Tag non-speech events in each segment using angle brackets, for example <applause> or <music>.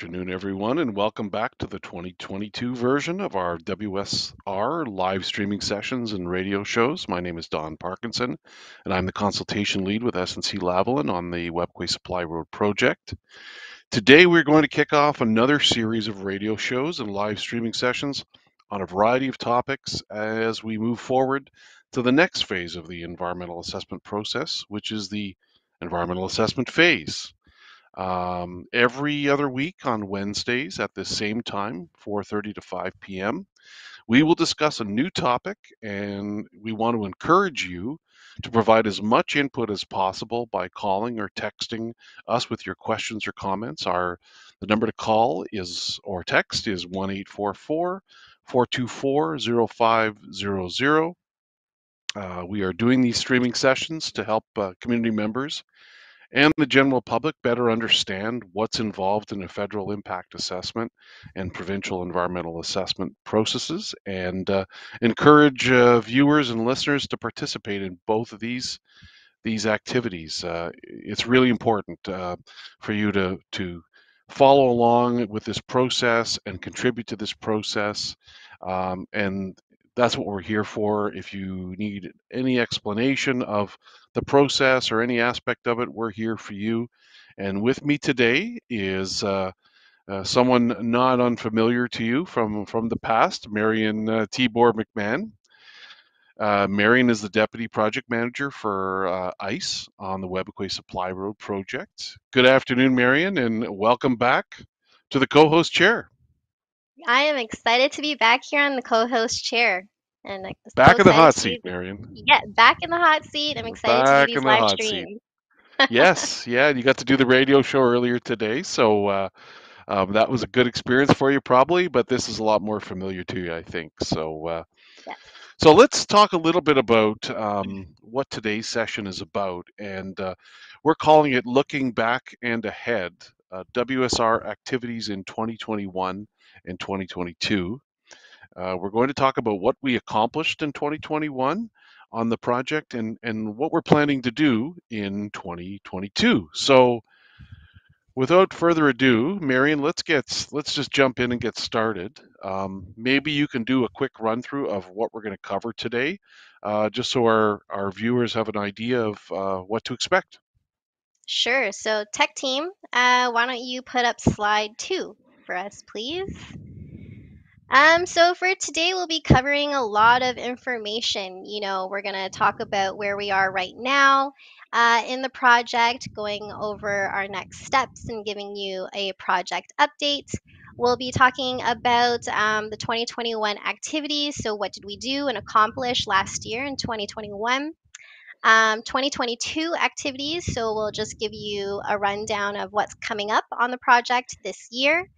afternoon, everyone, and welcome back to the 2022 version of our WSR live streaming sessions and radio shows. My name is Don Parkinson, and I'm the consultation lead with SNC Lavalin on the Webequie Supply Road project. Today, we're going to kick off another series of radio shows and live streaming sessions on a variety of topics as we move forward to the next phase of the environmental assessment process, which is the environmental assessment phase um, every other week on Wednesdays at the same time, 4:30 to 5 p.m. We will discuss a new topic, and we want to encourage you to provide as much input as possible by calling or texting us with your questions or comments. Our the number to call is or text is 1844 424 0500. Uh, we are doing these streaming sessions to help uh, community members and the general public better understand what's involved in a federal impact assessment and provincial environmental assessment processes and uh, encourage uh, viewers and listeners to participate in both of these these activities. Uh, it's really important uh, for you to to follow along with this process and contribute to this process um, and that's what we're here for. If you need any explanation of the process or any aspect of it, we're here for you. And with me today is uh, uh, someone not unfamiliar to you from, from the past, Marian uh, Tibor McMahon. Uh, Marian is the Deputy Project Manager for uh, ICE on the Webequie Supply Road project. Good afternoon, Marian, and welcome back to the co-host chair. I am excited to be back here on the co-host chair. And like, back in the hot seat, Marian. Yeah, back in the hot seat. I'm excited Back to do in these the live streams. yes, yeah, you got to do the radio show earlier today, so uh, um, that was a good experience for you, probably. But this is a lot more familiar to you, I think. So, uh, Yeah. so let's talk a little bit about um, what today's session is about, and uh, we're calling it "Looking Back and Ahead: uh, WSR Activities in 2021 and 2022." Uh, we're going to talk about what we accomplished in 2021 on the project and, and what we're planning to do in 2022. So without further ado, Marian, let's get let's just jump in and get started. Um, maybe you can do a quick run through of what we're going to cover today, uh, just so our, our viewers have an idea of uh, what to expect. Sure. So, tech team, uh, why don't you put up slide two for us, please? Um, so for today, we'll be covering a lot of information. You know, we're going to talk about where we are right now uh, in the project, going over our next steps and giving you a project update. We'll be talking about um, the 2021 activities. So, what did we do and accomplish last year in 2021? Um, 2022 activities. So we'll just give you a rundown of what's coming up on the project this year.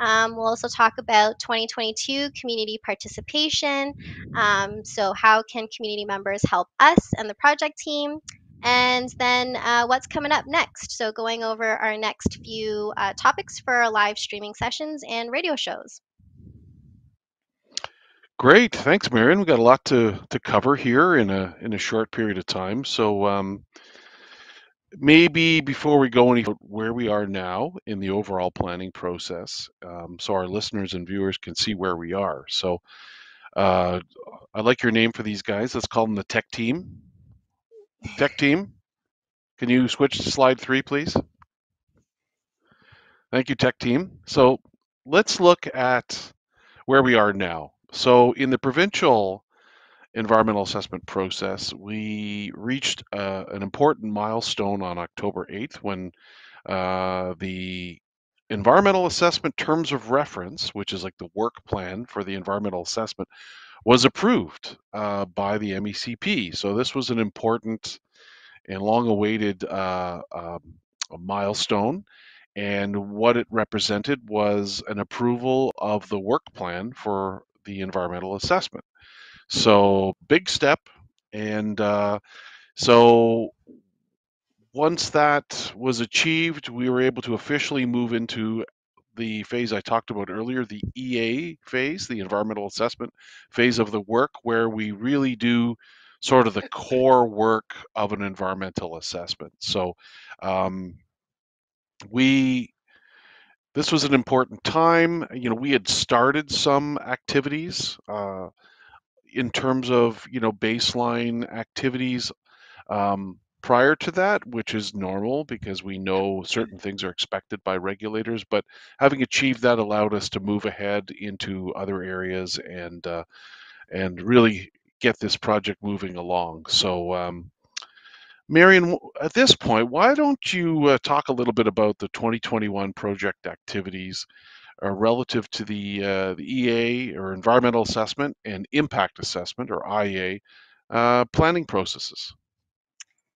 Um, we'll also talk about 2022 community participation. Um, so, how can community members help us and the project team? And then uh, what's coming up next? So, going over our next few uh, topics for our live streaming sessions and radio shows. Great, thanks, Marian. We've got a lot to, to cover here in a in a short period of time. So um, maybe before we go any where we are now in the overall planning process, um, so our listeners and viewers can see where we are. So uh, I like your name for these guys. Let's call them the tech team. Tech team, can you switch to slide three, please? Thank you, tech team. So let's look at where we are now. So in the provincial environmental assessment process, we reached uh, an important milestone on October 8th when uh, the environmental assessment terms of reference, which is like the work plan for the environmental assessment, was approved uh, by the MECP. So this was an important and long-awaited uh, um, milestone. And what it represented was an approval of the work plan for the environmental assessment. So big step. And uh, so once that was achieved, we were able to officially move into the phase I talked about earlier, the EA phase, the environmental assessment phase of the work, where we really do sort of the core work of an environmental assessment. So um, we this was an important time. You know, we had started some activities uh, in terms of you know baseline activities um, prior to that, which is normal because we know certain things are expected by regulators. But having achieved that allowed us to move ahead into other areas and uh, and really get this project moving along. So. Um, Marian, at this point, why don't you uh, talk a little bit about the 2021 project activities uh, relative to the, uh, the EA or environmental assessment and impact assessment or IA uh, planning processes?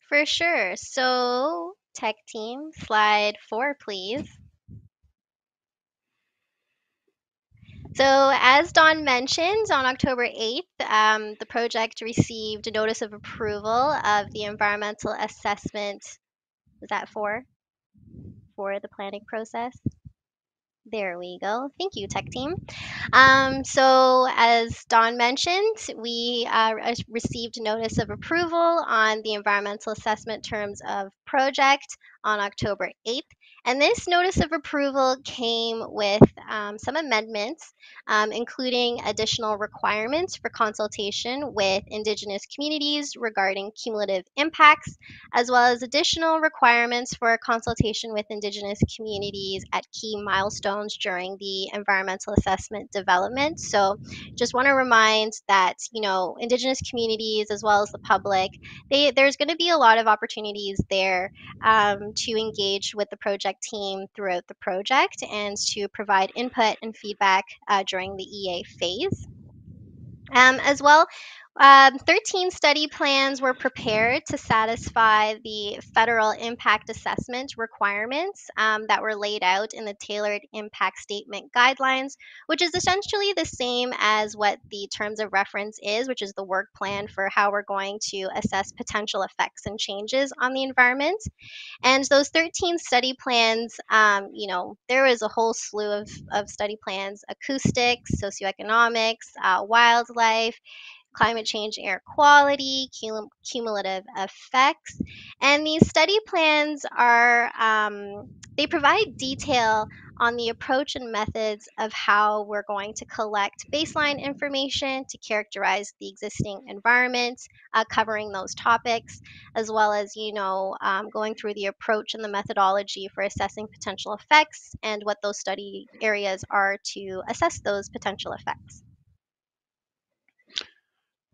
For sure. So, tech team, slide four, please. So, as Don mentioned, on October 8th, um, the project received a notice of approval of the environmental assessment. Was that for? For the planning process? There we go. Thank you, tech team. Um, so, as Don mentioned, we uh, received notice of approval on the environmental assessment terms of project on October 8th. And this notice of approval came with um, some amendments, um, including additional requirements for consultation with Indigenous communities regarding cumulative impacts, as well as additional requirements for consultation with Indigenous communities at key milestones during the environmental assessment development. So, just want to remind that you know Indigenous communities as well as the public, they, there's going to be a lot of opportunities there um, to engage with the project team throughout the project and to provide input and feedback uh, during the EA phase. Um, as well, um, 13 study plans were prepared to satisfy the federal impact assessment requirements um, that were laid out in the tailored impact statement guidelines, which is essentially the same as what the terms of reference is, which is the work plan for how we're going to assess potential effects and changes on the environment. And those 13 study plans, um, you know, there was a whole slew of, of study plans acoustics, socioeconomics, uh, wildlife climate change, air quality, cum- cumulative effects. And these study plans are, um, they provide detail on the approach and methods of how we're going to collect baseline information to characterize the existing environment, uh, covering those topics, as well as, you know, um, going through the approach and the methodology for assessing potential effects and what those study areas are to assess those potential effects.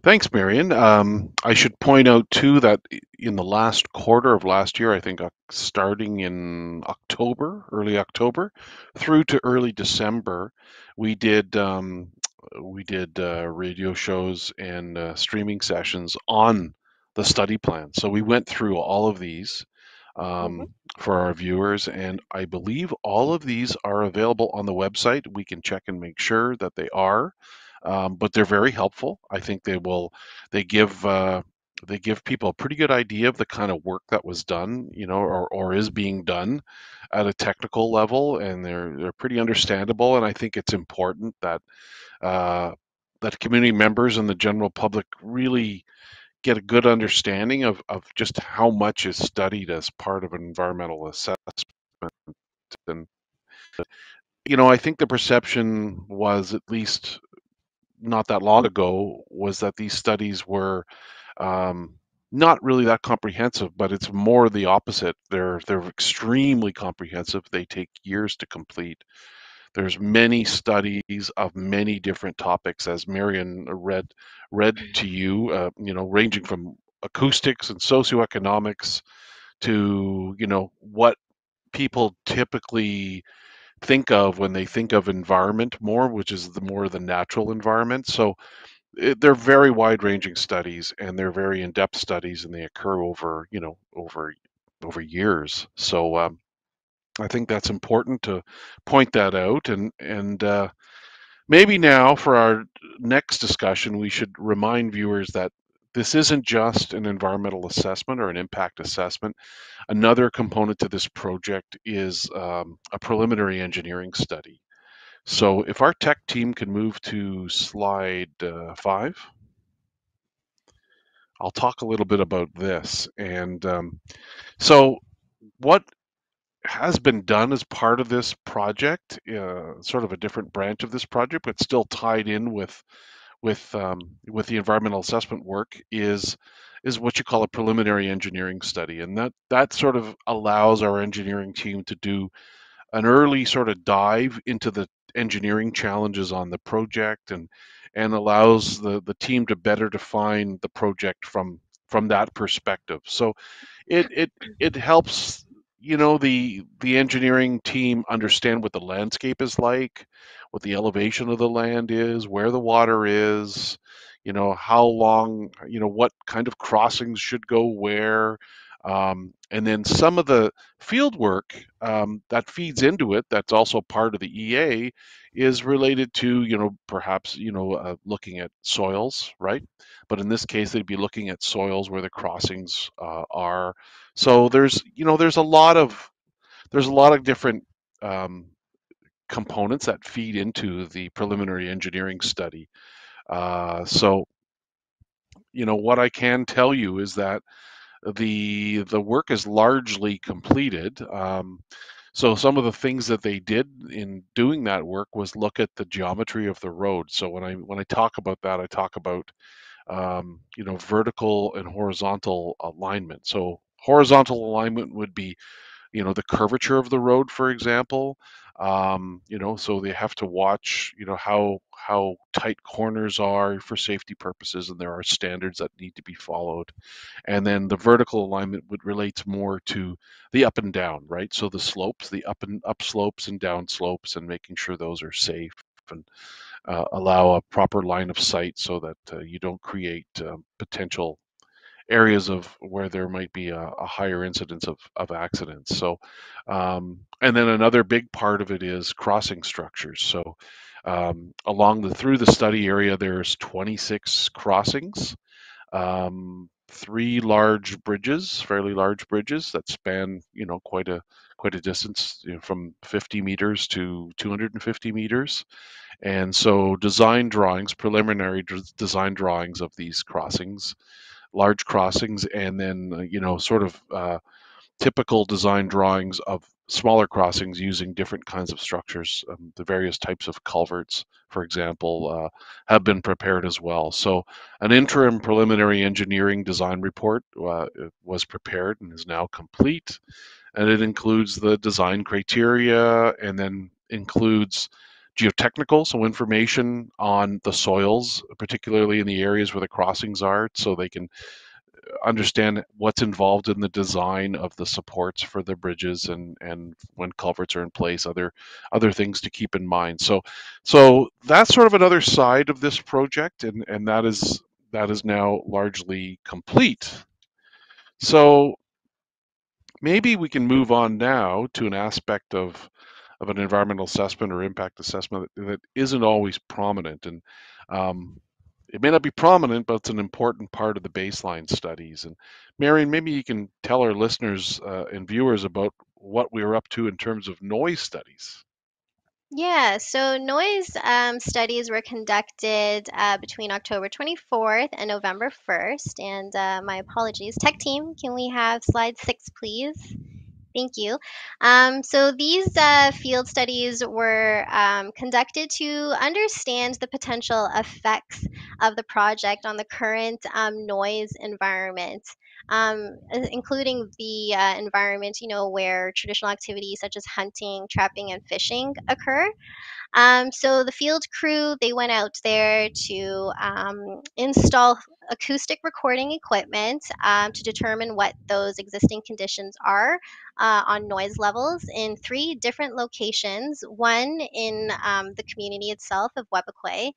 Thanks, Marian. Um, I should point out too that in the last quarter of last year, I think uh, starting in October, early October, through to early December, we did um, we did uh, radio shows and uh, streaming sessions on the study plan. So we went through all of these Mm-hmm. um, for our viewers, and I believe all of these are available on the website. We can check and make sure that they are um, but they're very helpful. I think they will they give uh, they give people a pretty good idea of the kind of work that was done, you know, or, or is being done at a technical level, and they're they're pretty understandable. And I think it's important that uh, that community members and the general public really get a good understanding of, of just how much is studied as part of an environmental assessment. And you know, I think the perception was at least not that long ago was that these studies were um, not really that comprehensive, but it's more the opposite. They're they're extremely comprehensive. They take years to complete. There's many studies of many different topics, as Marian read read to you. Uh, you know, ranging from acoustics and socioeconomics to you know what people typically think of when they think of environment more, which is the more the natural environment. So it, they're very wide-ranging studies, and they're very in-depth studies, and they occur over you know over over years. So um, I think that's important to point that out, and and uh, maybe now for our next discussion, we should remind viewers that this isn't just an environmental assessment or an impact assessment. Another component to this project is um, a preliminary engineering study. So if our tech team can move to slide uh, five, I'll talk a little bit about this. And um, so what has been done as part of this project, uh, sort of a different branch of this project, but still tied in with with um, with the environmental assessment work is is what you call a preliminary engineering study, and that that sort of allows our engineering team to do an early sort of dive into the engineering challenges on the project and and allows the the team to better define the project from from that perspective. So it it it helps you know the the engineering team understand what the landscape is like, what the elevation of the land is, where the water is, you know how long, you know what kind of crossings should go where, um, and then some of the field work um, that feeds into it. That's also part of the EA is related to you know perhaps you know uh, looking at soils, right? But in this case, they'd be looking at soils where the crossings uh, are. So there's you know there's a lot of there's a lot of different um, components that feed into the preliminary engineering study. Uh, so you know what I can tell you is that the the work is largely completed. Um, so some of the things that they did in doing that work was look at the geometry of the road. So when I when I talk about that, I talk about um, you know vertical and horizontal alignment. So horizontal alignment would be you know the curvature of the road, for example. Um, you know, so they have to watch you know how how tight corners are for safety purposes, and there are standards that need to be followed. And then the vertical alignment would relates more to the up and down, right? So the slopes, the up and up slopes and down slopes, and making sure those are safe and uh, allow a proper line of sight so that uh, you don't create uh, potential areas of where there might be a, a higher incidence of, of accidents. So, um, and then another big part of it is crossing structures. So, um, along the through the study area, there's 26 crossings, um, three large bridges, fairly large bridges that span, you know, quite a quite a distance you know, from 50 meters to 250 meters. And so, design drawings, preliminary design drawings of these crossings large crossings, and then uh, you know sort of uh, typical design drawings of smaller crossings using different kinds of structures. Um, the various types of culverts, for example, uh, have been prepared as well. So an interim preliminary engineering design report uh, was prepared and is now complete. And it includes the design criteria and then includes geotechnical, so information on the soils, particularly in the areas where the crossings are, so they can uh, understand what's involved in the design of the supports for the bridges and and when culverts are in place other other things to keep in mind. So so that's sort of another side of this project and and that is that is now largely complete. So maybe we can move on now to an aspect of of an environmental assessment or impact assessment that, that isn't always prominent and um, it may not be prominent, but it's an important part of the baseline studies. And Marian, maybe you can tell our listeners uh, and viewers about what we are up to in terms of noise studies. Yeah, so noise um, studies were conducted uh, between October 24th and November 1st. And uh, my apologies. Tech team, can we have slide six, please? Thank you. Um, so these uh, field studies were um, conducted to understand the potential effects of the project on the current um, noise environment, um, including the uh, environment, you know, where traditional activities such as hunting, trapping, and fishing occur. Um, so the field crew they went out there to um, install acoustic recording equipment um, to determine what those existing conditions are uh, on noise levels in three different locations. One in um, the community itself of Webequie.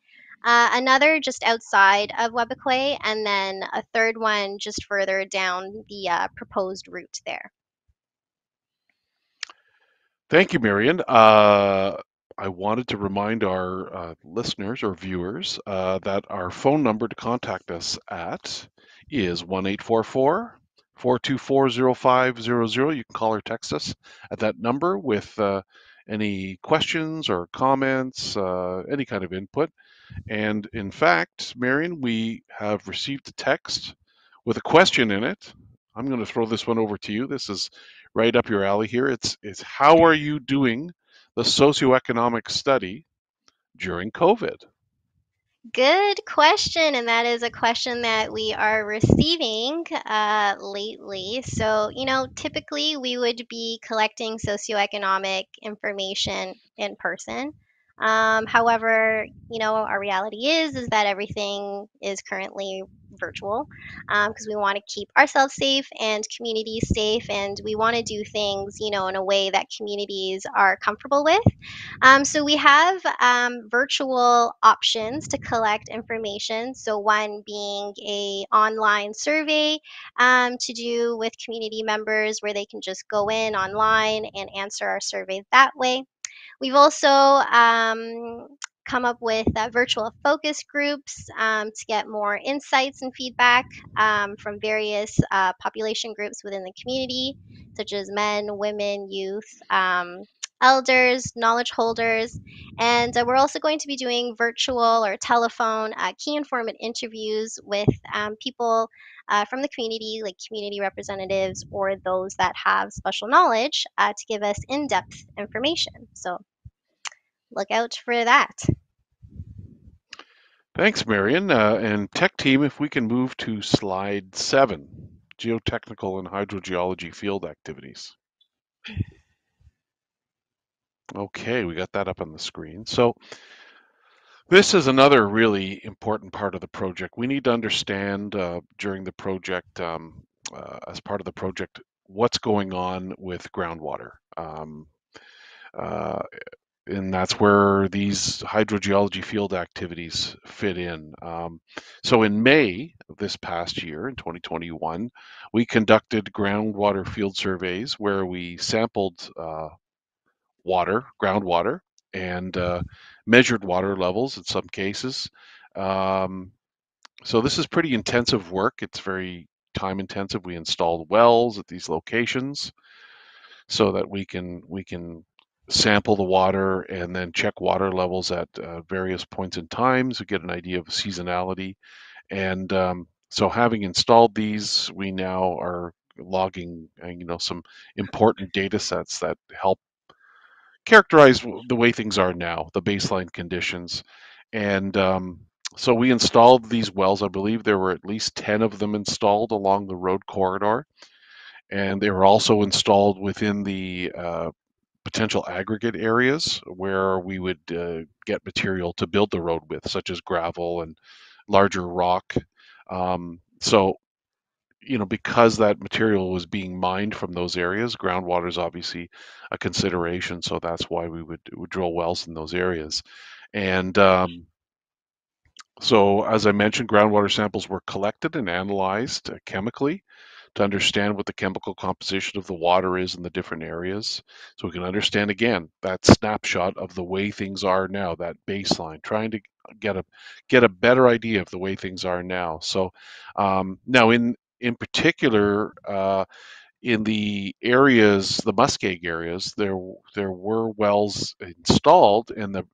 Uh, another just outside of Webequie, and then a third one just further down the uh, proposed route there. Thank you, Marian. Uh, I wanted to remind our uh, listeners or viewers uh, that our phone number to contact us at is 1 424 0500. You can call or text us at that number with uh, any questions or comments, uh, any kind of input. And in fact, Marian, we have received a text with a question in it. I'm going to throw this one over to you. This is right up your alley here. It's it's how are you doing the socioeconomic study during COVID? Good question, and that is a question that we are receiving uh, lately. So, you know, typically we would be collecting socioeconomic information in person. Um, however, you know, our reality is is that everything is currently virtual because we want to keep ourselves safe and communities safe, and we want to do things, you know, in a way that communities are comfortable with. Um, so we have um, virtual options to collect information. So one being a online survey um, to do with community members where they can just go in online and answer our survey that way. We've also um, come up with uh, virtual focus groups um, to get more insights and feedback um, from various uh, population groups within the community, such as men, women, youth, um, elders, knowledge holders. And uh, we're also going to be doing virtual or telephone uh, key informant interviews with um, people uh, from the community, like community representatives or those that have special knowledge uh, to give us in depth information. So look out for that. Thanks, Marian. Uh, and tech team, if we can move to slide seven, geotechnical and hydrogeology field activities. Okay, we got that up on the screen. So this is another really important part of the project. We need to understand uh, during the project, um, uh, as part of the project, what's going on with groundwater. Um, uh, and that's where these hydrogeology field activities fit in. Um, so in May of this past year, in 2021, we conducted groundwater field surveys where we sampled uh, water, groundwater, and uh, measured water levels in some cases. Um, so this is pretty intensive work. It's very time intensive. We installed wells at these locations so that we can we can sample the water and then check water levels at uh, various points in times to get an idea of seasonality. And um, so having installed these, we now are logging, uh, you know, some important data sets that help characterize the way things are now, the baseline conditions. And um, so we installed these wells. I believe there were at least 10 of them installed along the road corridor. And they were also installed within the uh, potential aggregate areas where we would uh, get material to build the road with, such as gravel and larger rock. Um, so you know, because that material was being mined from those areas, groundwater is obviously a consideration. So that's why we would, would drill wells in those areas. And um, so, as I mentioned, groundwater samples were collected and analyzed uh, chemically to understand what the chemical composition of the water is in the different areas. So we can understand again that snapshot of the way things are now, that baseline, trying to get a get a better idea of the way things are now. So um, now in in particular, uh, in the areas, the muskeg areas, there there were wells installed, and the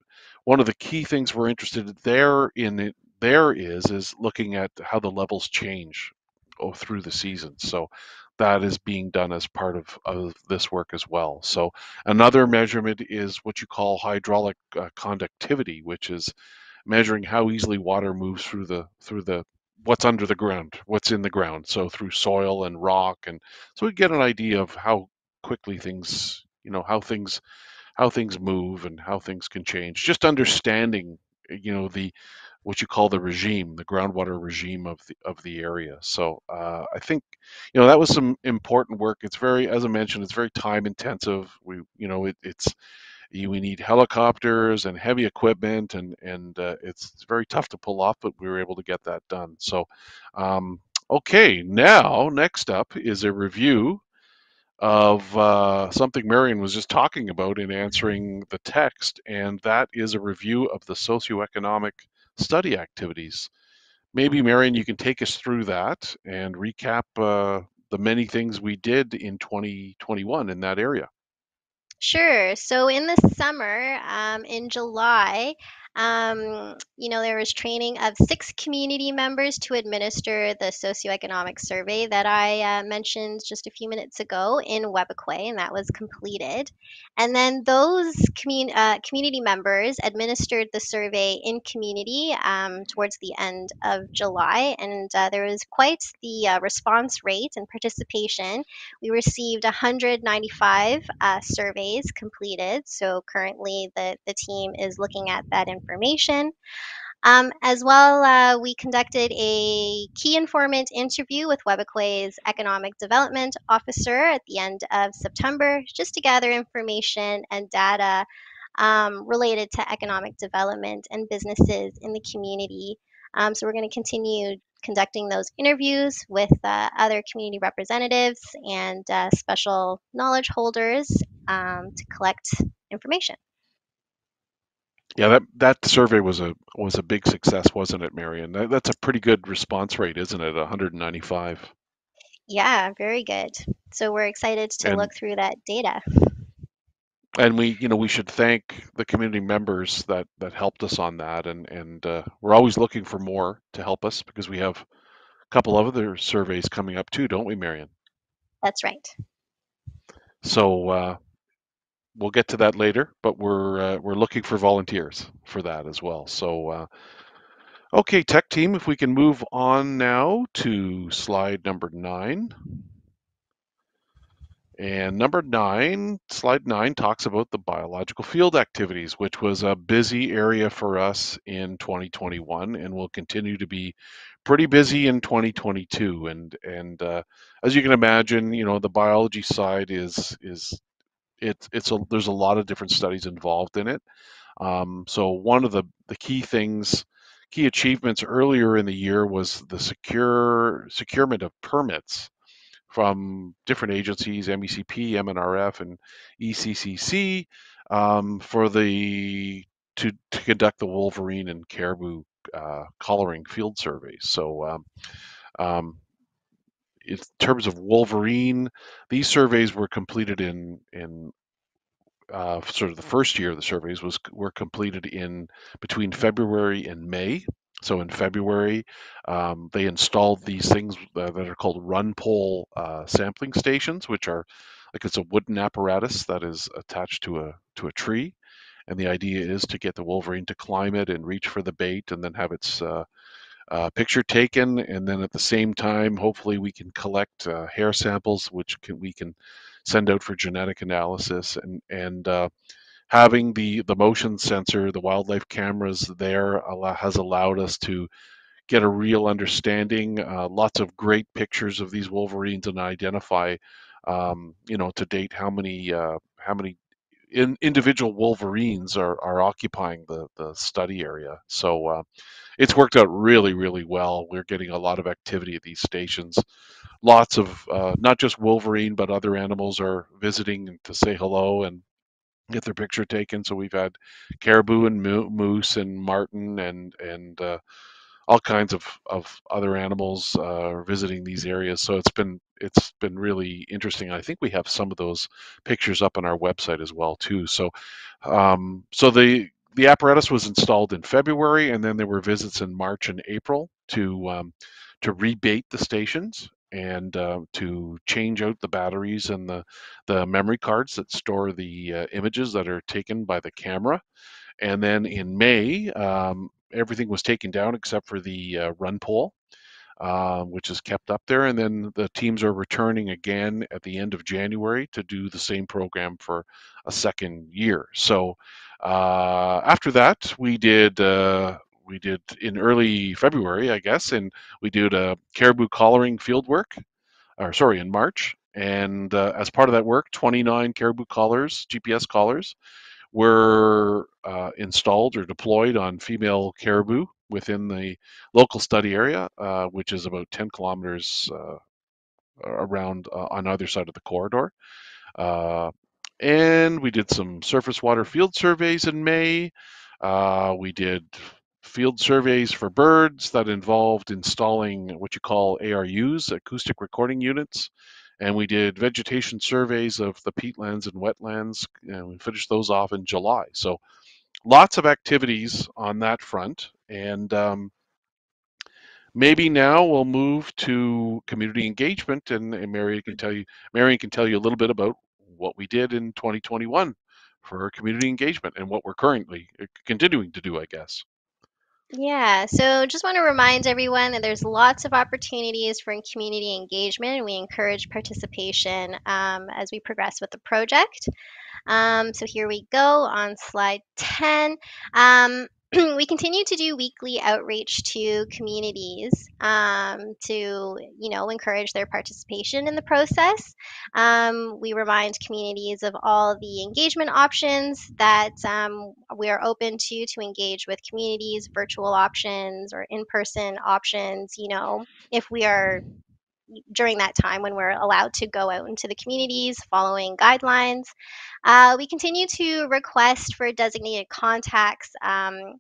one of the key things we're interested in there in there is is looking at how the levels change through the season. So that is being done as part of, of this work as well. So another measurement is what you call hydraulic uh, conductivity, which is measuring how easily water moves through the through the what's under the ground, what's in the ground. So through soil and rock, and so we get an idea of how quickly things, you know, how things how things move and how things can change. Just understanding, you know, the what you call the regime, the groundwater regime of the of the area. So uh, I think, you know, that was some important work. It's very, as I mentioned, it's very time intensive. We, you know, it, it's you, we need helicopters and heavy equipment, and and uh, it's, very tough to pull off, but we were able to get that done. So, um, okay, now next up is a review of uh, something Marian was just talking about in answering the text, and that is a review of the socioeconomic study activities. Maybe Marian, you can take us through that and recap uh, the many things we did in 2021 in that area. Sure. So in the summer, um, in July, Um, you know, there was training of six community members to administer the socioeconomic survey that I uh, mentioned just a few minutes ago in Webequie, and that was completed. And then those commun- uh, community members administered the survey in community um, towards the end of July, and uh, there was quite the uh, response rate and participation. We received 195 uh, surveys completed, so currently the, the team is looking at that information. Um, as well, uh, we conducted a key informant interview with Webequie's economic development officer at the end of September, just to gather information and data um, related to economic development and businesses in the community. Um, so we're going to continue conducting those interviews with uh, other community representatives and uh, special knowledge holders um, to collect information. Yeah, that that survey was a was a big success, wasn't it, Marian? That, that's a pretty good response rate, isn't it? 195. Yeah, very good. So we're excited to And look through that data. and we you know we should thank the community members that that helped us on that, and and uh, we're always looking for more to help us because we have a couple of other surveys coming up too, don't we, Marian? That's right. So uh, we'll get to that later, but we're uh, we're looking for volunteers for that as well. So uh, okay, tech team, if we can move on now to slide number nine. And number nine, slide nine, talks about the biological field activities, which was a busy area for us in 2021 and will continue to be pretty busy in 2022. And and uh, as you can imagine, you know the biology side is is it's it's a there's a lot of different studies involved in it. Um, so one of the the key things, key achievements earlier in the year was the secure securement of permits from different agencies, MECP, MNRF, and ECCC, um, for the to, to conduct the wolverine and caribou uh, collaring field surveys. So, um, um, in terms of wolverine, these surveys were completed in in uh, sort of the first year of the surveys was were completed in between February and May. So in February, um, they installed these things that are called run pole uh, sampling stations, which are like it's a wooden apparatus that is attached to a to a tree, and the idea is to get the wolverine to climb it and reach for the bait, and then have its uh, uh, picture taken, and then at the same time, hopefully, we can collect uh, hair samples, which can, we can send out for genetic analysis, and and uh, having the the motion sensor, the wildlife cameras there has allowed us to get a real understanding. Uh, lots of great pictures of these wolverines and identify, um, you know, to date how many uh, how many in, individual wolverines are, are occupying the, the study area. So uh, it's worked out really, really well. We're getting a lot of activity at these stations. Lots of uh, not just wolverine, but other animals are visiting to say hello and get their picture taken. So we've had caribou and moose and marten and and uh, all kinds of, of other animals uh, visiting these areas. So it's been it's been really interesting. I think we have some of those pictures up on our website as well too. So um, so the the apparatus was installed in February, and then there were visits in March and April to um, to rebait the stations and uh, to change out the batteries and the the memory cards that store the uh, images that are taken by the camera. And then in May, um, everything was taken down except for the uh, run pole, uh, which is kept up there. And then the teams are returning again at the end of January to do the same program for a second year. So uh, after that, we did uh, we did in early February, I guess, and we did a caribou collaring field work, or sorry, in March. And uh, as part of that work, 29 caribou collars, GPS collars, were uh, installed or deployed on female caribou within the local study area, uh, which is about 10 kilometers uh, around uh, on either side of the corridor. Uh, and we did some surface water field surveys in May. Uh, we did field surveys for birds that involved installing what you call ARUs, acoustic recording units, and we did vegetation surveys of the peatlands and wetlands, and we finished those off in July. So lots of activities on that front, and um, maybe now we'll move to community engagement, and, and Marian can tell you Marian can tell you a little bit about what we did in 2021 for community engagement and what we're currently uh, continuing to do, I guess. Yeah, so just want to remind everyone that there's lots of opportunities for community engagement. We encourage participation um, as we progress with the project. Um, so here we go on slide 10. Um, <clears throat> we continue to do weekly outreach to communities um, to, you know, encourage their participation in the process. Um, we remind communities of all the engagement options that um, we are open to to engage with communities, virtual options or in-person options. You know, if we are during that time when we're allowed to go out into the communities following guidelines. Uh, we continue to request for designated contacts um,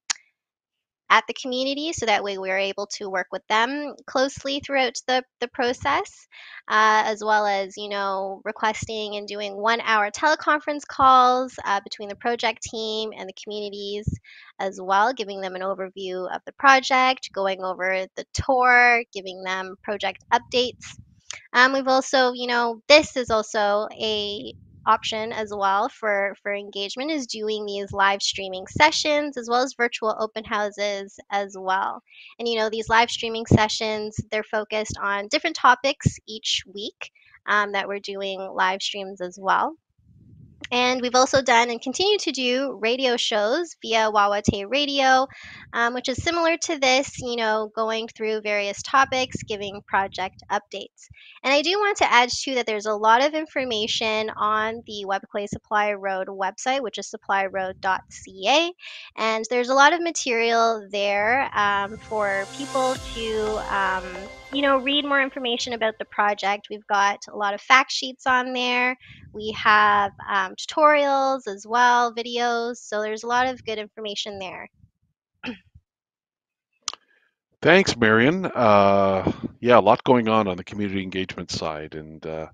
at the community so that way we're able to work with them closely throughout the, the process uh, as well as you know requesting and doing one hour teleconference calls uh, between the project team and the communities as well giving them an overview of the project going over the tour giving them project updates. Um, we've also you know this is also a option as well for for engagement is doing these live streaming sessions as well as virtual open houses as well. And you know these live streaming sessions they're focused on different topics each week um, that we're doing live streams as well and we've also done and continue to do radio shows via Wawatay Radio, um, which is similar to this, you know, going through various topics, giving project updates. And I do want to add too that there's a lot of information on the Webequie Supply Road website, which is supplyroad.ca. And there's a lot of material there um, for people to, um, you know, read more information about the project. We've got a lot of fact sheets on there. We have um, tutorials as well, videos. So there's a lot of good information there. Thanks, Marian. Uh, yeah, a lot going on on the community engagement side, and uh,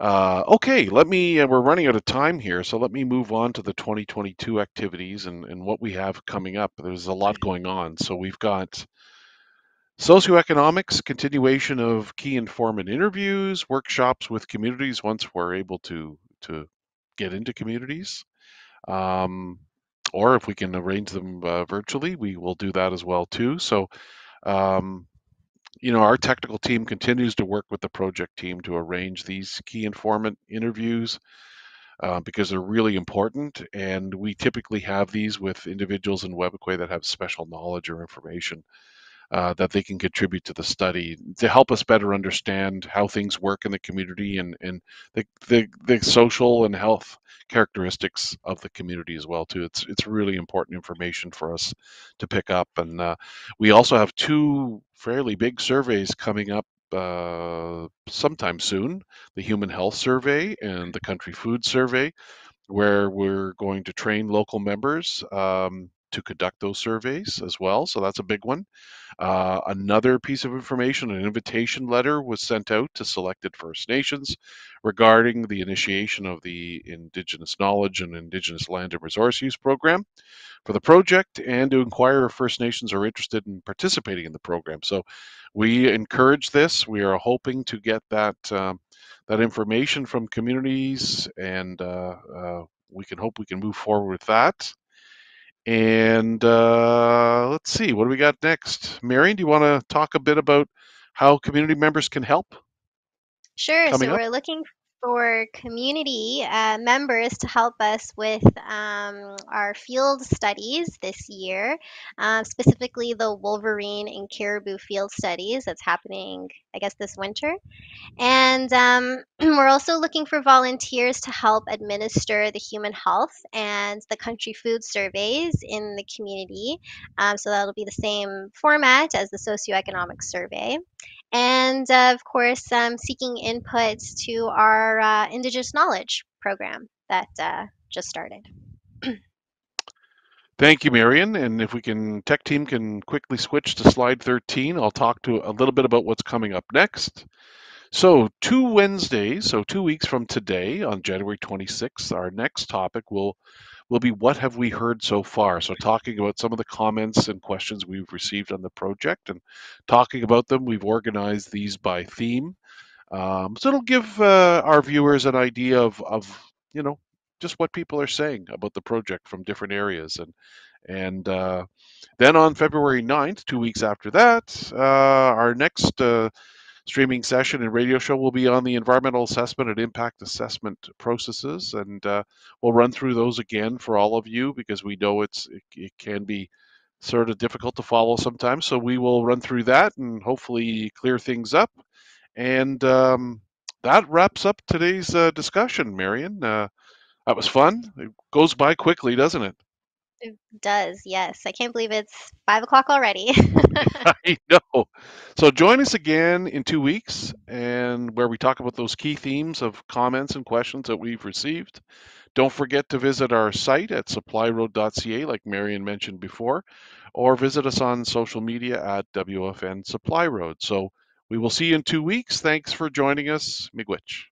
uh, okay, let me. Uh, we're running out of time here, so let me move on to the 2022 activities and, and what we have coming up. There's a lot going on, so we've got socioeconomics, continuation of key informant interviews, workshops with communities once we're able to to get into communities. Um, or if we can arrange them uh, virtually, we will do that as well too. So, um, you know, our technical team continues to work with the project team to arrange these key informant interviews uh, because they're really important. And we typically have these with individuals in Webequie that have special knowledge or information uh, that they can contribute to the study to help us better understand how things work in the community and, and the, the, the social and health characteristics of the community as well too. It's it's really important information for us to pick up, and uh, we also have two fairly big surveys coming up uh, sometime soon: the Human Health Survey and the Country Food Survey, where we're going to train local members um, to conduct those surveys as well. So that's a big one. Uh, another piece of information, an invitation letter was sent out to selected First Nations regarding the initiation of the Indigenous Knowledge and Indigenous Land and Resource Use Program for the project and to inquire if First Nations are interested in participating in the program. So we encourage this. We are hoping to get that. Um, that information from communities and uh, uh, we can hope we can move forward with that. And uh, let's see, what do we got next? Marian, do you want to talk a bit about how community members can help? Sure. So we're looking for community uh, members to help us with um, our field studies this year, uh, specifically the wolverine and caribou field studies that's happening, I guess, this winter. And um, <clears throat> we're also looking for volunteers to help administer the human health and the country food surveys in the community. Um, so that'll be the same format as the socioeconomic survey and uh, of course um, seeking inputs to our uh, indigenous knowledge program that uh, just started <clears throat> Thank you, Marian. And if we can, tech team can quickly switch to slide 13, I'll talk to a little bit about what's coming up next. So two Wednesdays, so two weeks from today on January 26th, our next topic will will be what have we heard so far? So, talking about some of the comments and questions we've received on the project and talking about them, we've organized these by theme. Um, so, it'll give uh, our viewers an idea of, of, you know, just what people are saying about the project from different areas. And, and uh, then on February 9th, two weeks after that, uh, our next uh, streaming session and radio show will be on the environmental assessment and impact assessment processes, and uh, we'll run through those again for all of you because we know it's it, it, can be sort of difficult to follow sometimes. So we will run through that and hopefully clear things up. And um, that wraps up today's uh, discussion, Marian. Uh, that was fun. It goes by quickly, doesn't it? It does, yes. I can't believe it's five o'clock already. <laughs> I know. So join us again in two weeks, and where we talk about those key themes of comments and questions that we've received. Don't forget to visit our site at supplyroad.ca, like Marian mentioned before, or visit us on social media at WFN Supply Road. So we will see you in two weeks. Thanks for joining us. Miigwech.